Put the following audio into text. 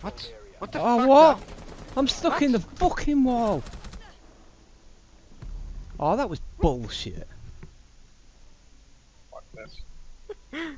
What? What the Oh, what? I'm stuck What? in the fucking wall. Oh, that was bullshit. Fuck this.